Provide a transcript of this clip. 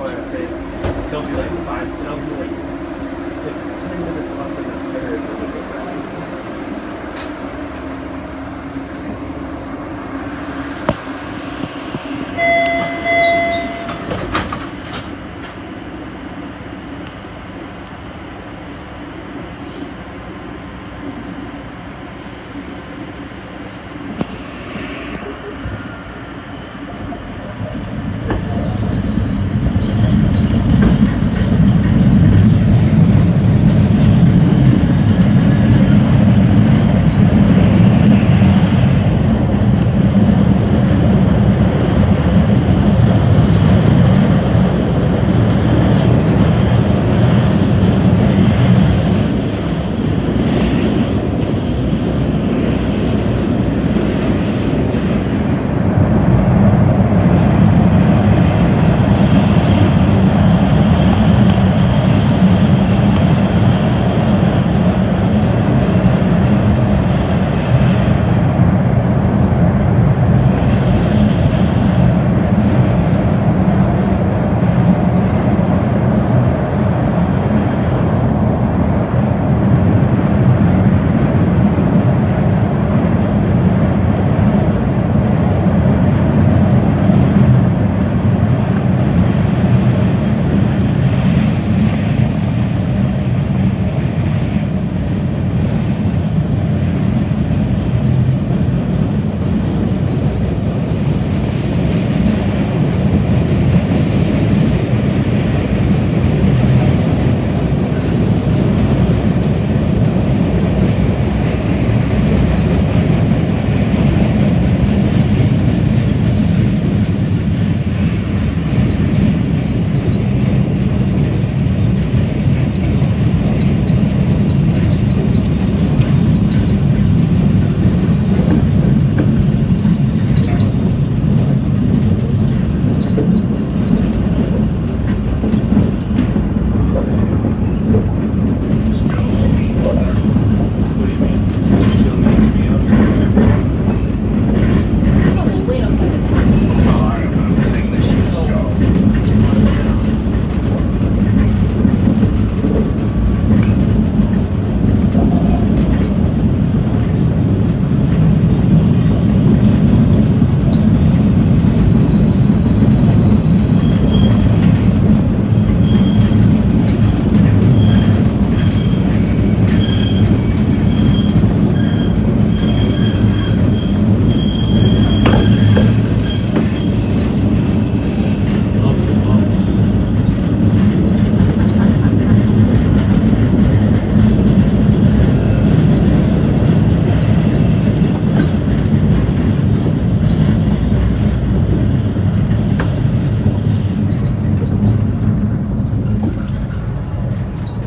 why I'm saying there'll be like five, there'll be like 10 minutes left in the third when we back.